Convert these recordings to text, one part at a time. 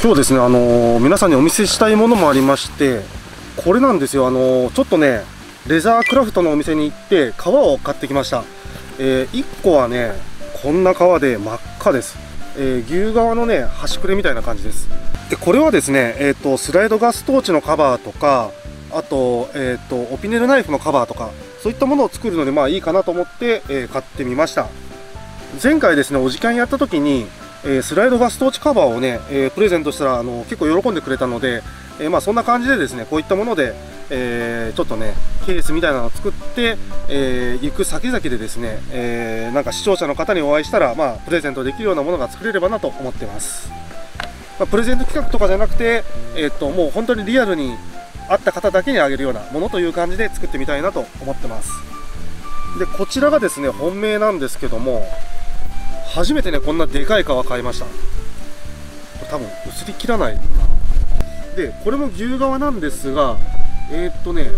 今日ですね、あのー、皆さんにお見せしたいものもありましてこれなんですよ、あのー、ちょっとねレザークラフトのお店に行って革を買ってきました、えー、1個はねこんな革で真っ赤です、え牛革のね端くれみたいな感じです。でこれはですね、えーと、スライドガストーチのカバーとかあと,、えーと、オピネルナイフのカバーとかそういったものを作るのでまあいいかなと思って、え買ってみました。前回ですねお時間やった時にえー、スライドガストーチカバーをね、えー、プレゼントしたらあの結構喜んでくれたので、えー、まあ、そんな感じでですねこういったもので、えちょっとねケースみたいなのを作って、え行く先々でですね、えなんか視聴者の方にお会いしたら、まあ、プレゼントできるようなものが作れればなと思ってます、まあ、プレゼント企画とかじゃなくて、えー、ともう本当にリアルに会った方だけにあげるようなものという感じで作ってみたいなと思ってます。でこちらがですね本命なんですけども初めてねこんなでかい革買いました。多分映りきらないな。でこれも牛革なんですがえー、っとね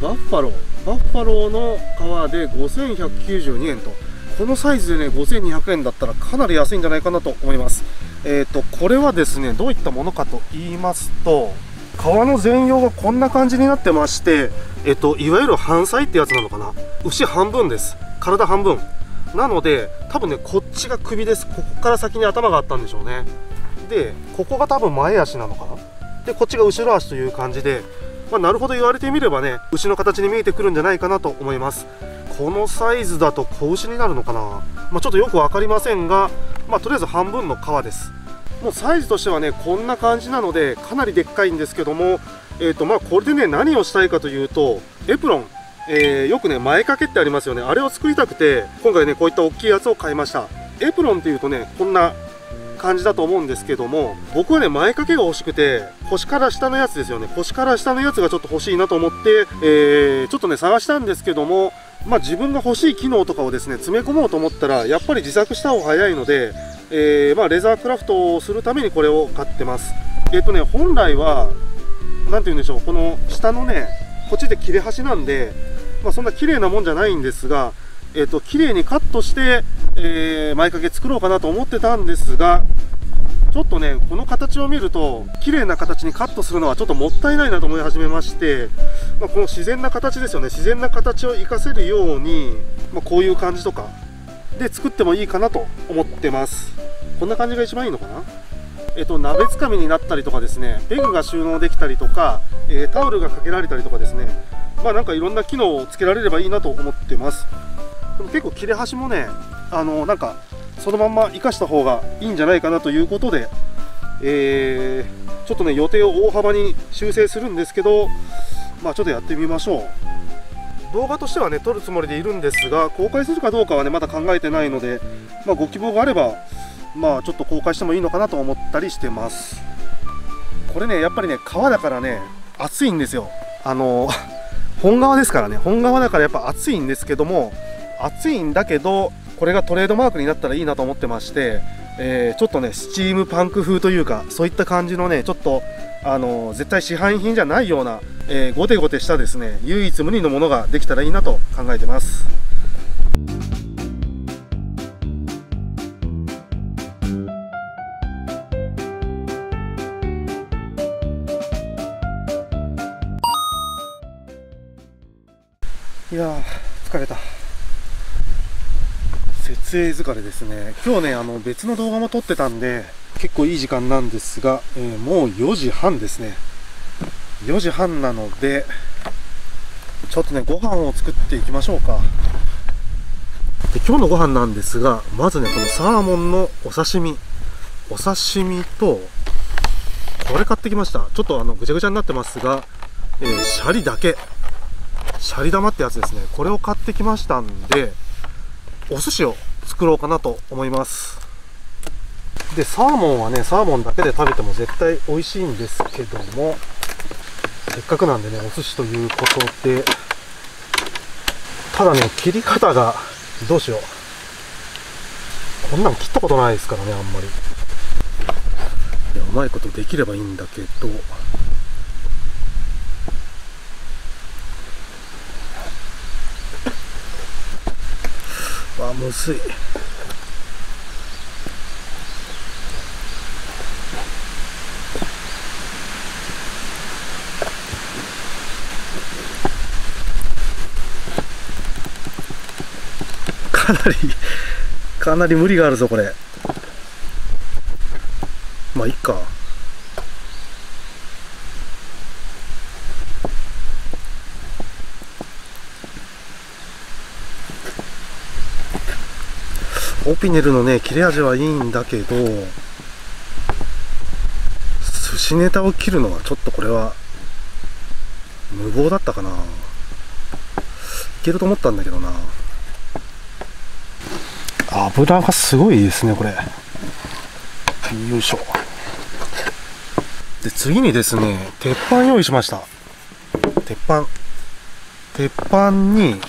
バッファロー。バッファローの革で5192円と。このサイズでね5200円だったらかなり安いんじゃないかなと思います。えー、っとこれはですねどういったものかと言いますと革の全容がこんな感じになってましてえっといわゆる半歳ってやつなのかな。牛半分です。体半分。なので多分ねこっちが首です。ここから先に頭があったんでしょうね。でここが多分前足なのかな。でこっちが後ろ足という感じで、まあ、なるほど言われてみればね牛の形に見えてくるんじゃないかなと思います。このサイズだと子牛になるのかな、まあ、ちょっとよく分かりませんが、まあ、とりあえず半分の皮です。もうサイズとしてはねこんな感じなのでかなりでっかいんですけどもえーとまあ、これでね何をしたいかというとエプロン。えー、よくね前掛けってありますよね。あれを作りたくて今回ねこういった大きいやつを買いました。エプロンっていうとねこんな感じだと思うんですけども僕はね前掛けが欲しくて腰から下のやつですよね。腰から下のやつがちょっと欲しいなと思って、えー、ちょっとね探したんですけどもまあ、自分が欲しい機能とかをですね詰め込もうと思ったらやっぱり自作した方が早いので、えー、まあ、レザークラフトをするためにこれを買ってます。えっ、ー、とね本来は何て言うんでしょう。この下のねこっちで切れ端なんでまあ、そんな綺麗なもんじゃないんですが、えーと、綺麗にカットして、えー、前掛け作ろうかなと思ってたんですがちょっとねこの形を見ると綺麗な形にカットするのはちょっともったいないなと思い始めまして、まあ、この自然な形ですよね。自然な形を活かせるように、まあ、こういう感じとかで作ってもいいかなと思ってます。こんな感じが一番いいのかな？えっと、鍋つかみになったりとかですねペグが収納できたりとか、えー、タオルがかけられたりとかですねまあなんかいろんな機能をつけられればいいなと思ってます。でも結構切れ端もねあのなんかそのまんま生かした方がいいんじゃないかなということで、えー、ちょっとね予定を大幅に修正するんですけどまあちょっとやってみましょう。動画としてはね撮るつもりでいるんですが公開するかどうかはねまだ考えてないので、まあ、ご希望があればまあちょっと公開してもいいのかなと思ったりしてます。これねやっぱりね川だからね暑いんですよ。あの本革ですからね。本革だからやっぱ暑いんですけども暑いんだけどこれがトレードマークになったらいいなと思ってまして、えー、ちょっとねスチームパンク風というかそういった感じのねちょっとあの絶対市販品じゃないような、えー、ゴテゴテしたですね唯一無二のものができたらいいなと考えてます。いや疲れた。設営疲れですね。今日ねあの別の動画も撮ってたんで結構いい時間なんですが、えー、もう4時半ですね。4時半なのでちょっとねご飯を作っていきましょうか。で今日のご飯なんですがまずねこのサーモンのお刺身。お刺身とこれ買ってきました。ちょっとあのぐちゃぐちゃになってますが、えー、シャリだけ。シャリ玉ってやつですね。これを買ってきましたんでお寿司を作ろうかなと思います。でサーモンはねサーモンだけで食べても絶対美味しいんですけどもせっかくなんでねお寿司ということでただね切り方がどうしよう。こんなん切ったことないですからねあんまり。いやうまいことできればいいんだけどわむずい。かなりかなり無理があるぞこれ。まあいっか。オピネルのね切れ味はいいんだけど寿司ネタを切るのはちょっとこれは無謀だったかな。いけると思ったんだけどな。油がすごいですねこれ。よいしょ。で次にですね鉄板用意しました。鉄板。鉄板に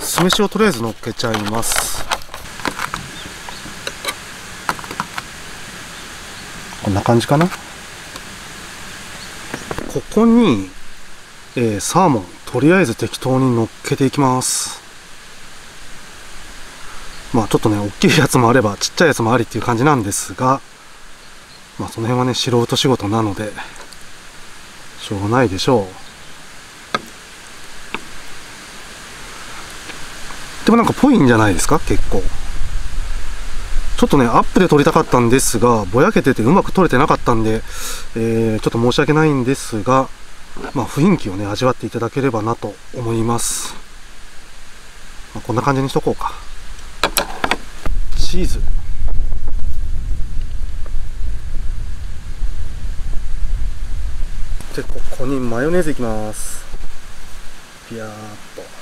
酢飯をとりあえず乗っけちゃいます。こんな感じかな？ここに、えー、サーモンとりあえず適当に乗っけていきます。まあちょっとね大きいやつもあればちっちゃいやつもありっていう感じなんですがまあその辺はね素人仕事なのでしょうがないでしょう。でもなんかぽいんじゃないですか？結構。ちょっとねアップで撮りたかったんですがぼやけててうまく撮れてなかったんで、えー、ちょっと申し訳ないんですがまあ雰囲気をね味わっていただければなと思います、まあ、こんな感じにしとこうか。チーズ。でここにマヨネーズいきます。ピヤーっと。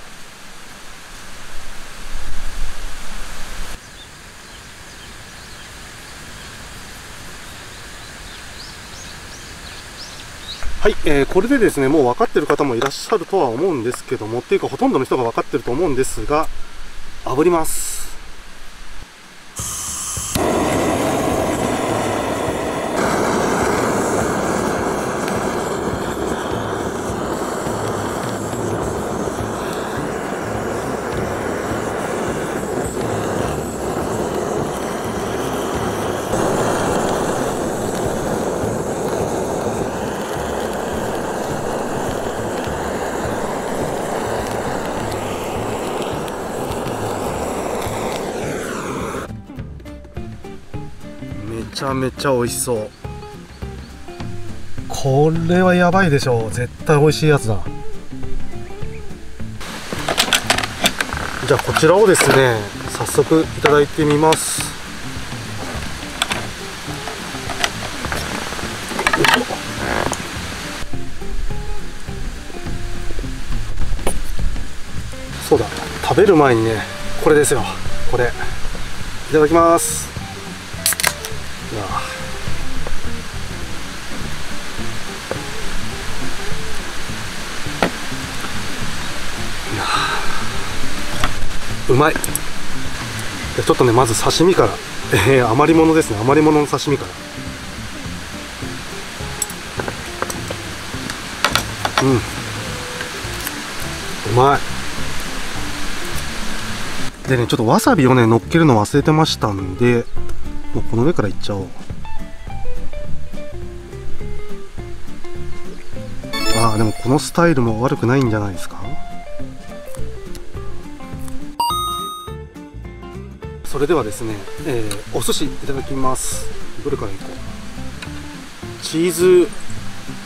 はい、えー、これでですね、もう分かってる方もいらっしゃるとは思うんですけども、っていうかほとんどの人が分かってると思うんですが、炙ります。ちゃめちゃ美味しそう。これはやばいでしょう。絶対美味しいやつだ。じゃあこちらをですね早速いただいてみます。そうだ。食べる前にねこれですよ。これ。いただきます。うまい。ちょっとねまず刺身から、えー、余り物ですね。余り物の刺身から。うん。うまい。でねちょっとわさびをね乗っけるの忘れてましたんでもうこの上からいっちゃおう。ああでもこのスタイルも悪くないんじゃないですか。それではですね、えー、お寿司いただきます。どれからいこう？チーズ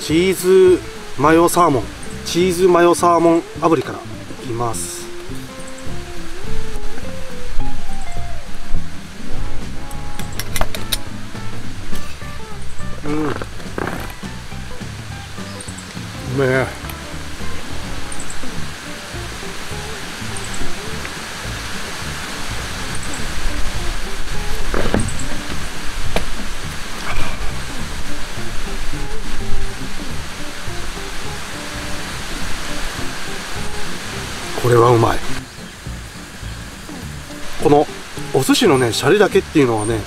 チーズマヨサーモン。チーズマヨサーモン炙りからいきます。うん。うめえ。これはうまい。このお寿司のねシャリだけっていうのはね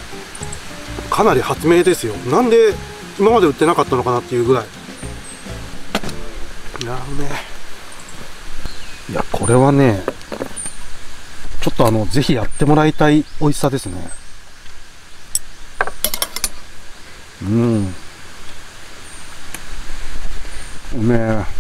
かなり発明ですよ。なんで今まで売ってなかったのかなっていうぐらい。いやうめいやこれはねちょっとあのぜひやってもらいたい美味しさですね。うん。うめえ。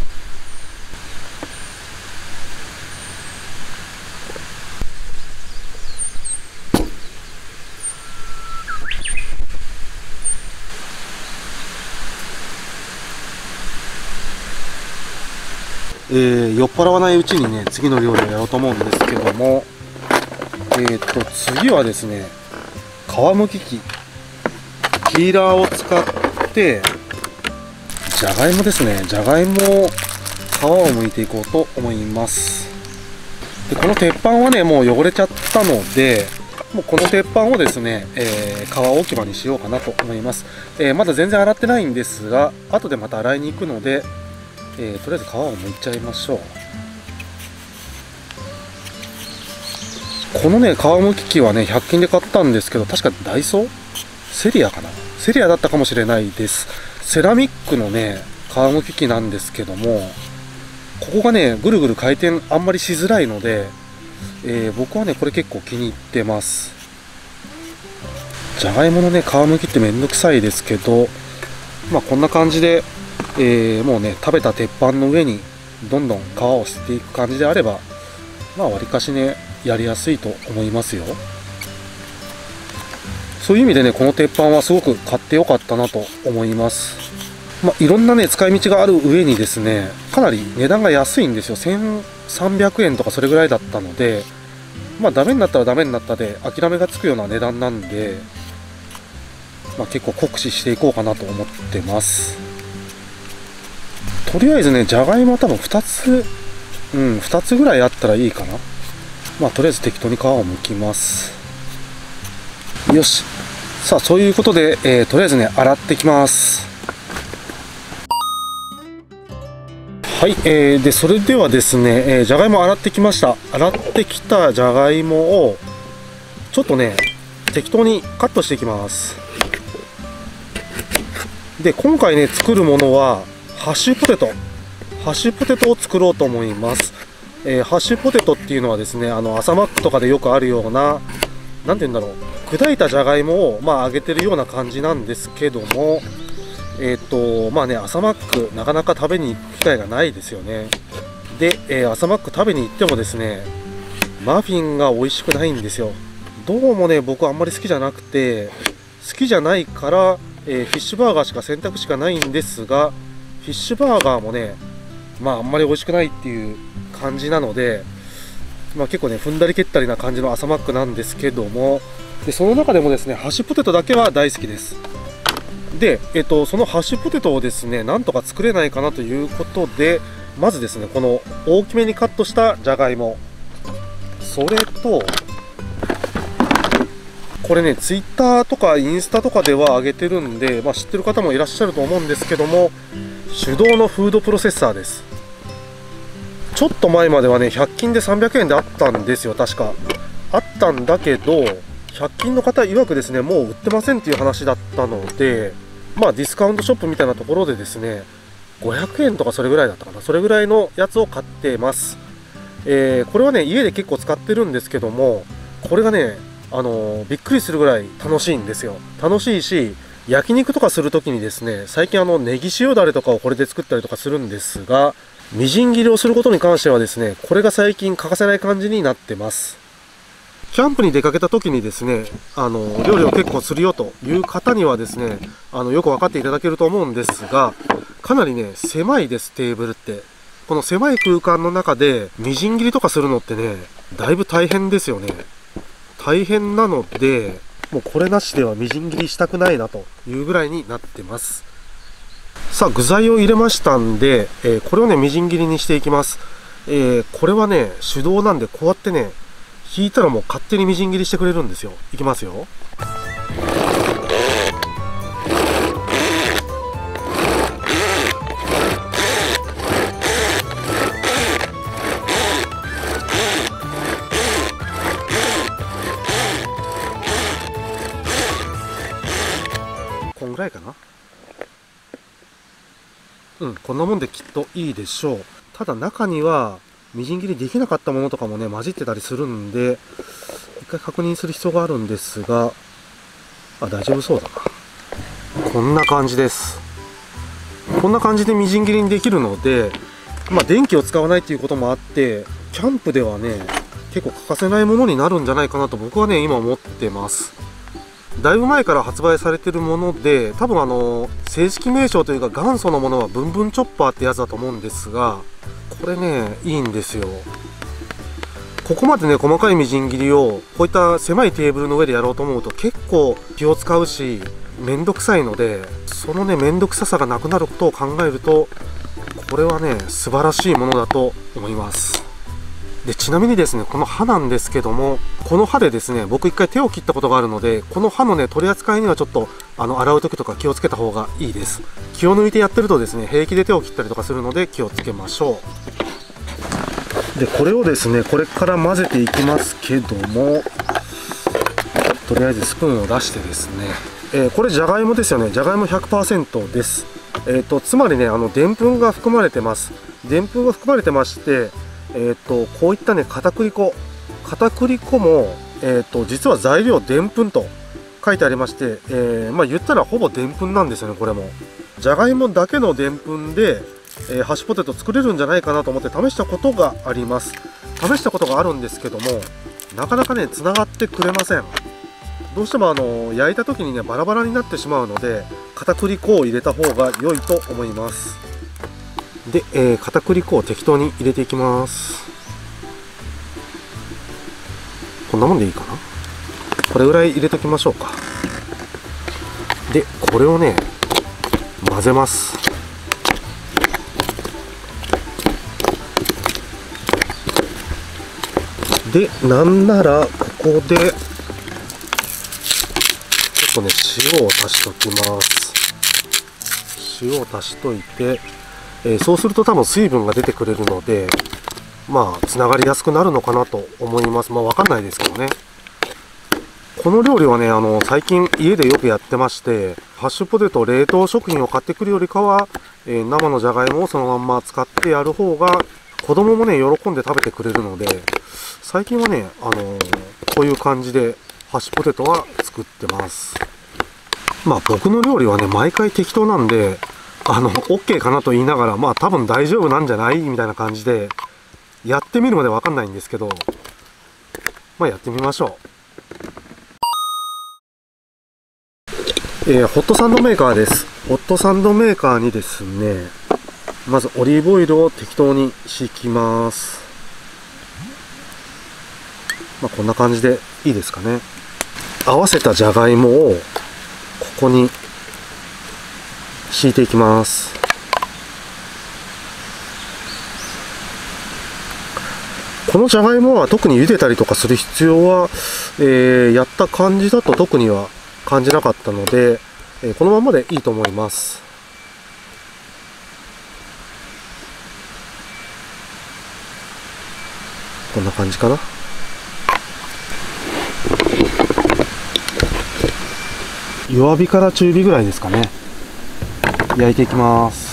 えー、酔っ払わないうちにね次の料理をやろうと思うんですけどもえー、っと次はですね皮むき器。ピーラーを使ってじゃがいもですね。じゃがいもを皮をむいていこうと思います。でこの鉄板はねもう汚れちゃったのでもうこの鉄板をですね、えー、皮置き場にしようかなと思います、えー、まだ全然洗ってないんですが後でまた洗いに行くので、えー、とりあえず皮を剥いちゃいましょう。このね皮むき器はね100均で買ったんですけど確かダイソー？セリアかな？セリアだったかもしれないです。セラミックのね皮むき器なんですけどもここがねぐるぐる回転あんまりしづらいのでえー、僕はねこれ結構気に入ってます。じゃがいものね皮むきってめんどくさいですけどまあこんな感じで、えー、もうね食べた鉄板の上にどんどん皮を捨てていく感じであればまあわりかしねやりやすいと思いますよ。そういう意味でねこの鉄板はすごく買ってよかったなと思います。まあ、いろんなね使い道がある上にですねかなり値段が安いんですよ。1300円とかそれぐらいだったのでまあダメになったらダメになったで諦めがつくような値段なんで、まあ、結構酷使していこうかなと思ってます。とりあえずねじゃがいも多分2つうん2つぐらいあったらいいかな。まあとりあえず適当に皮を剥きます。よし。さあそういうことで、えー、とりあえずね洗ってきます。はい、えー、でそれではですね、えー、じゃがいも洗ってきました。洗ってきたじゃがいもをちょっとね適当にカットしていきます。で今回ね作るものはハッシュポテト。ハッシュポテトを作ろうと思います、えー、ハッシュポテトっていうのはですねあの朝マックとかでよくあるような何て言うんだろう。砕いたじゃがいもをまあ揚げてるような感じなんですけどもえっ、とまあね朝マックなかなか食べに行く機会がないですよね。で、えー、朝マック食べに行ってもですねマフィンが美味しくないんですよ。どうもね僕あんまり好きじゃなくて好きじゃないから、えー、フィッシュバーガーしか選択肢がないんですがフィッシュバーガーもねまああんまり美味しくないっていう感じなのでまあ、結構ね踏んだり蹴ったりな感じの朝マックなんですけどもでその中でもですねハッシュポテトだけは大好きです。で、えっと、そのハッシュポテトをですね、なんとか作れないかなということで、まずですね、この大きめにカットしたじゃがいも、それと、これね、ツイッターとかインスタとかでは上げてるんで、まあ、知ってる方もいらっしゃると思うんですけども、手動のフードプロセッサーです。ちょっと前まではね、100均で300円であったんですよ、確か。あったんだけど、100均の方曰くですね、もう売ってませんっていう話だったので、まあディスカウントショップみたいなところでですね、500円とかそれぐらいだったかな、それぐらいのやつを買ってます。えー、これはね、家で結構使ってるんですけども、これがね、あの、びっくりするぐらい楽しいんですよ。楽しいし、焼肉とかするときにですね、最近あの、ネギ塩だれとかをこれで作ったりとかするんですが、みじん切りをすることに関してはですね、これが最近欠かせない感じになってます。キャンプに出かけた時にですね、あの、料理を結構するよという方にはですね、あの、よく分かっていただけると思うんですが、かなりね、狭いです、テーブルって。この狭い空間の中で、みじん切りとかするのってね、だいぶ大変ですよね。大変なので、もうこれなしではみじん切りしたくないなというぐらいになってます。さあ、具材を入れましたんで、えー、これをね、みじん切りにしていきます。えー、これはね、手動なんで、こうやってね、引いたらもう勝手にみじん切りしてくれるんですよいきますようんこんなもんできっといいでしょうただ中にはみじん切りできなかったものとかもね、混じってたりするんで、一回確認する必要があるんですが、あ、大丈夫そうだな。こんな感じです。こんな感じでみじん切りにできるので、まあ、電気を使わないっていうこともあって、キャンプではね、結構欠かせないものになるんじゃないかなと僕はね、今思ってます。だいぶ前から発売されてるもので、多分あの、正式名称というか元祖のものはブンブンチョッパーってやつだと思うんですが、これねいいんですよ。ここまでね細かいみじん切りをこういった狭いテーブルの上でやろうと思うと結構気を使うしめんどくさいのでそのねめんどくささがなくなることを考えるとこれはね素晴らしいものだと思います。でちなみにですねこの刃なんですけどもこの刃でですね僕一回手を切ったことがあるのでこの刃のね取り扱いにはちょっとあの洗う時とか気をつけた方がいいです。気を抜いてやってるとですね平気で手を切ったりとかするので気をつけましょう。でこれをですねこれから混ぜていきますけどもとりあえずスプーンを出してですね、えー、これじゃがいもですよね。じゃがいも100%です。えーと、つまりねあのでんぷんが含まれてます。でんぷんが含まれてましてえーと、こういったね片栗粉。片栗粉も、えーと、実は材料でんぷんと書いてありまして、えー、まあ、言ったらほぼでんぷんなんですよねこれも。じゃがいもだけのでんぷんで、えー、ハッシュポテト作れるんじゃないかなと思って試したことがあります。試したことがあるんですけどもなかなかねつながってくれません。どうしてもあの焼いた時にねバラバラになってしまうので片栗粉を入れた方が良いと思います。で、えー、片栗粉を適当に入れていきます。こんなもんでいいかな？これぐらい入れときましょうか。でこれをね混ぜます。でなんならここでちょっとね塩を足しときます。塩を足しといて。えー、そうすると多分水分が出てくれるのでまあつながりやすくなるのかなと思います。まあ分かんないですけどね。この料理はねあの最近家でよくやってましてハッシュポテト冷凍食品を買ってくるよりかは、えー、生のじゃがいもをそのまんま使ってやる方が子供もね喜んで食べてくれるので最近はねあのー、こういう感じでハッシュポテトは作ってます。まあ僕の料理はね毎回適当なんであの OK かなと言いながらまあ多分大丈夫なんじゃない？みたいな感じでやってみるまで分かんないんですけどまあやってみましょう。えー、ホットサンドメーカーです。ホットサンドメーカーにですねまずオリーブオイルを適当に敷きます。まあこんな感じでいいですかね。合わせたじゃがいもをここに敷いていきます。このじゃがいもは特に茹でたりとかする必要は、えー、やった感じだと特には感じなかったので、えー、このままでいいと思います。こんな感じかな。弱火から中火ぐらいですかね。焼いていきます。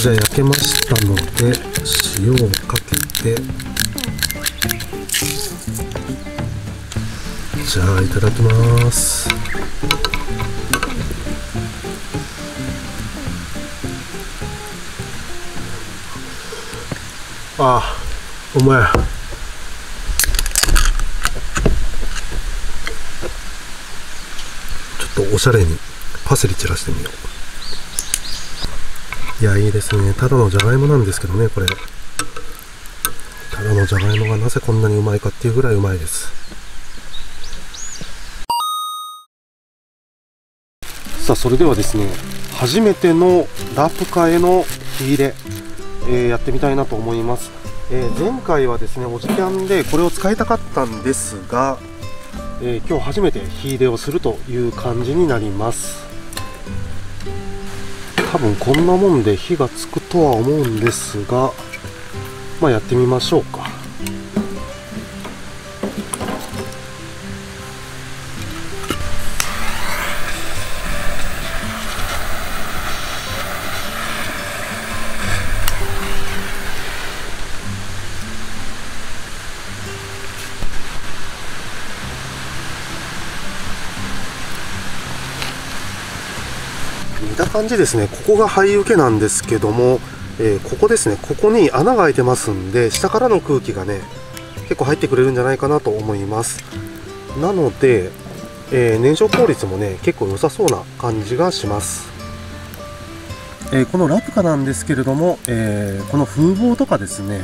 じゃあ焼けましたので塩をかけて。じゃあいただきます。ああお前。ちょっとおしゃれにパセリ散らしてみよう。いやいいですね。ただのじゃがいもなんですけどねこれ。ただのじゃがいもがなぜこんなにうまいかっていうぐらいうまいです。さあそれではですね初めてのラプカへの火入れ、えー、やってみたいなと思います、えー、前回はですねおじキャンでこれを使いたかったんですが、えー、今日初めて火入れをするという感じになります。多分こんなもんで火がつくとは思うんですがまあやってみましょうか。感じですね。ここが肺受けなんですけども、えー、ここですね。ここに穴が開いてますんで下からの空気がね結構入ってくれるんじゃないかなと思います。なので、えー、燃焼効率もね結構良さそうな感じがします。えー、このラプカなんですけれども、えー、この風防とかですね、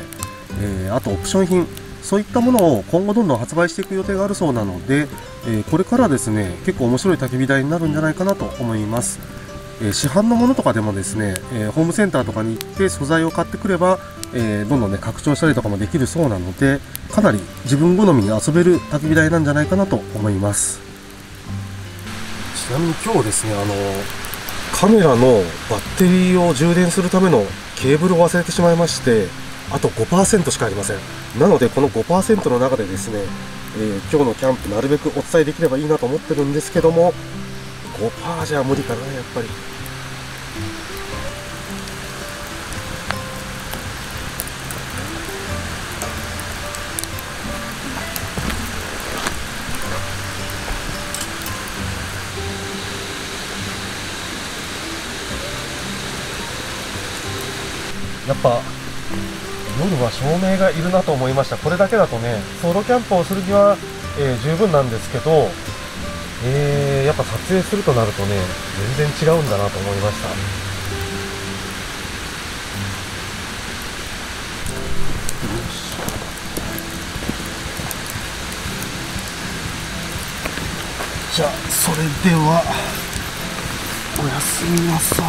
えー、あとオプション品そういったものを今後どんどん発売していく予定があるそうなので、えこれからですね結構面白い焚き火台になるんじゃないかなと思います。え市販のものとかでもですね、えホームセンターとかに行って素材を買ってくれば、えどんどんね拡張したりとかもできるそうなのでかなり自分好みに遊べる焚き火台なんじゃないかなと思います。ちなみに今日ですねあのカメラのバッテリーを充電するためのケーブルを忘れてしまいましてあと5%しかありません。なのでこの5%の中でですね、えー、今日のキャンプなるべくお伝えできればいいなと思ってるんですけども5%じゃ無理かなやっぱり。やっぱ夜は照明がいるなと思いましたこれだけだとねソロキャンプをするには、えー、十分なんですけどえー、やっぱ撮影するとなるとね全然違うんだなと思いました。よし。じゃあそれではおやすみなさい。